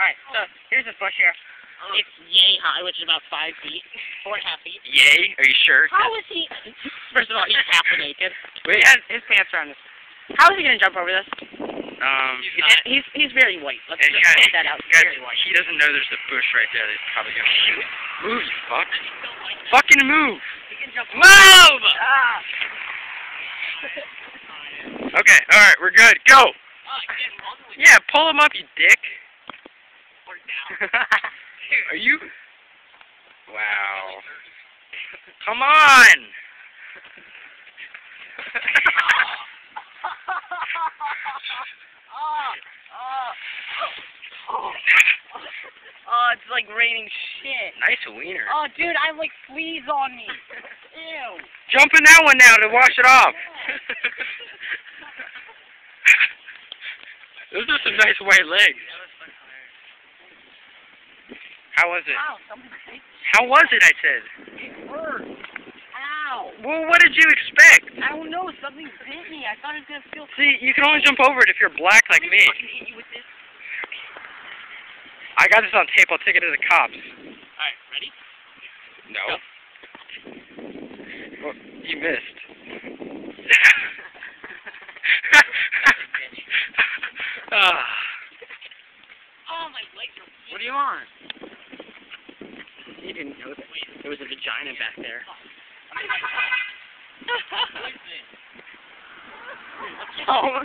Alright, so here's this bush here. It's yay high, which is about five feet, four and a half feet. Yay? Are you sure? How is he? First of all, he's half naked. Wait. He his pants are on his. How is he gonna jump over this? Um, He's he's he's very white. Let's just guys, point that out. He's guys, very white. he doesn't know there's a bush right there. He's probably gonna shoot. Move, you fuck. Fucking move. He can jump. Move! Ah. Okay, alright, we're good. Go! Oh, again, all the way Yeah, pull him up, you dick. Down. Are you? Wow. Come on! oh, it's like raining shit. nice wiener. Oh, dude, I have like fleas on me. Ew. Jump in that one now to wash it off. Those are some nice white legs. How was it? Ow, something bit me. How was it, I said? It hurt. Ow. Well, what did you expect? I don't know, something bit me. I thought it was gonna feel. See, you can only jump over it if you're black like me. fucking hit you with this. I got this on tape. I'll take it to the cops. Alright, ready? No. Well, you missed. Ah. Oh, my legs are. what do you want? Didn't know that. There was a vagina back there. Oh.